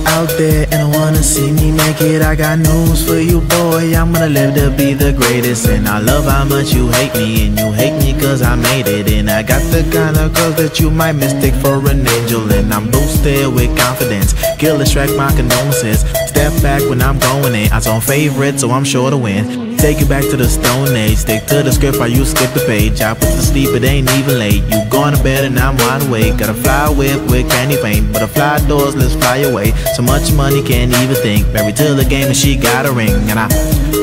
there and wanna see me make it. I got news for you, boy. I'm gonna live to be the greatest. And I love how much you hate me, and you hate me cause I made it. And I got the kind of girls that you might mistake for an angel. And I'm boosted with confidence. Kill distract my condolences. Step back when I'm going in. I on favorite, so I'm sure to win. Take you back to the stone age. Stick to the script, or you skip the page. I put to sleep, it ain't even late. You going to bed and I'm wide awake. Got a fly whip with candy paint, fly doors, let's fly away. So much money, can't even think. Married to the game and she got a ring. And I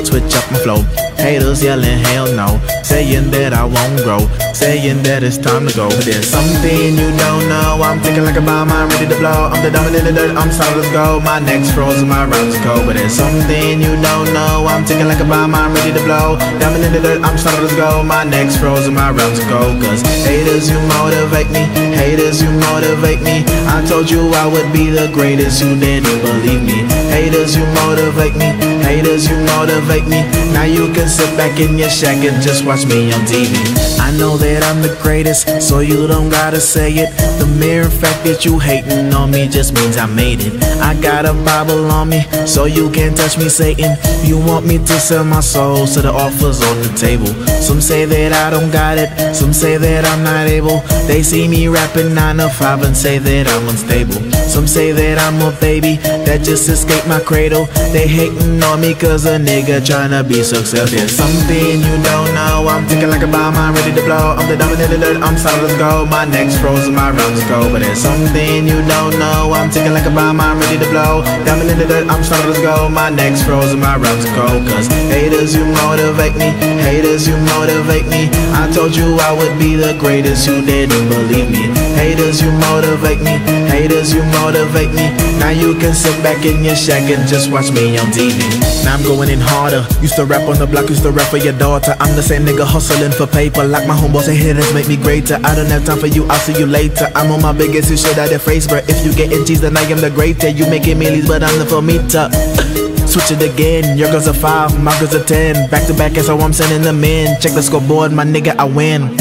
switch up my flow. Haters yelling, hell no. Saying that I won't grow. Saying that it's time to go. But there's something you don't know. I'm thinking like a bomb, I'm ready to blow. I'm the diamond in the dirt, I'm solid, let's go. My neck's frozen, my rounds cold. But there's something you don't know. I'm thinking like a bomb, I'm ready to blow. Diamond in the dirt, I'm solid, let's go. My neck's frozen, my rounds go. Cause haters, you motivate me. Haters, you motivate me. I told you I would be the greatest, you didn't believe me. Haters, you motivate me. Haters, you motivate me. Now you can sit back in your shack and just watch me on TV. I know that I'm the greatest, so you don't gotta say it. The mere fact that you hating on me just means I made it. I got a Bible on me, so you can't touch me, Satan. You want me to sell my soul, so the offer's on the table. Some say that I don't got it, some say that I'm not able. They see me rapping 9 to 5 and say that I'm unstable. Some say that I'm a baby that just escaped my cradle. They hating on me cause a nigga tryna be successful. Something you don't know. I'm thinking like a bomb, I'm ready to blow. I'm the the dirt, I'm solid, let's go. My neck's frozen, my rounds go. But there's something you don't know. I'm thinking like a bomb, I'm ready to blow. The dirt, I'm solid, let's go. My neck's frozen, my rounds go. Cause haters, you motivate me. Haters, you motivate me. I told you I would be the greatest, you didn't believe me. Haters, you motivate me. Haters, you motivate me. Now you can sit back in your shack and just watch me on TV. Now I'm going in harder. Used to rap on the block, used to rap for your daughter. I'm the same nigga hustling for paper. Like my homeboys say, haters make me greater. I don't have time for you, I'll see you later. I'm on my biggest shit out of face, bro. If you getting G's, then I am the greater. You making millies, but I'm the for. Switch it again, your girls are five, my girls are ten. Back to back, that's how I'm sending them in. Check the scoreboard, my nigga, I win.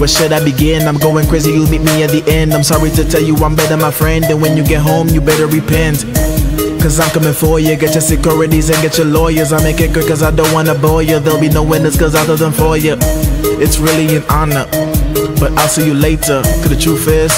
Where should I begin? I'm going crazy, you meet me at the end. I'm sorry to tell you I'm better, my friend. And when you get home, you better repent. Cause I'm coming for you, get your securities and get your lawyers. I make it good cause I don't wanna bore you. There'll be no winners cause do them for you. It's really an honor, but I'll see you later. Cause the truth is,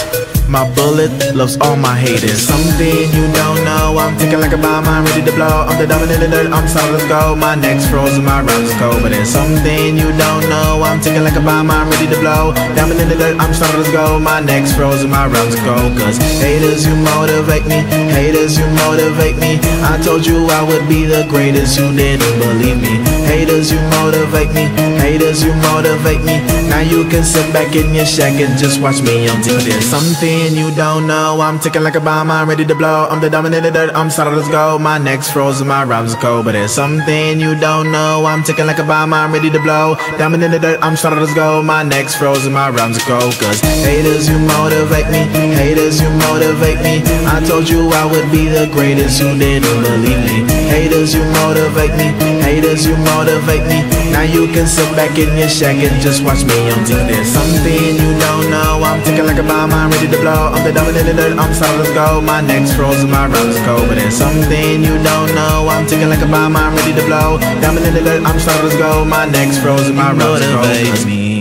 my bullet loves all my haters. Something you don't know. I'm thinking like a bomb, I'm ready to blow. I'm the diamond in the dirt, I'm solid, let's go. My neck's frozen, my rounds go. But there's something you don't know. I'm thinking like a bomb, I'm ready to blow. Diamond in the dirt, I'm solid, let's go. My neck's frozen, my rounds go. Cause haters, you motivate me. Haters, you motivate me. I told you I would be the greatest, you didn't believe me. Haters, you motivate me. Haters, you motivate me. You can sit back in your shack and just watch me TV. There's something you don't know. I'm ticking like a bomb, I'm ready to blow. I'm the the dirt, I'm solid, let's go. My neck's frozen, my rhymes are cold. But there's something you don't know. I'm ticking like a bomb, I'm ready to blow. The dirt, I'm solid, let's go. My neck's frozen, my rhymes are cold. Cause haters, you motivate me. Haters, you motivate me. I told you I would be the greatest, you didn't believe me. Haters, you motivate me. Haters, you motivate me. Now you can sit back in your shack and just watch me on TV. There's something you don't know. I'm ticking like a bomb, I'm ready to blow. I'm the diamond in the dirt, I'm solid, let's go. My neck's frozen, my are cold. But there's something you don't know. I'm ticking like a bomb, I'm ready to blow. Diamond in the dirt, I'm solid, let's go. My neck's frozen, my are cold.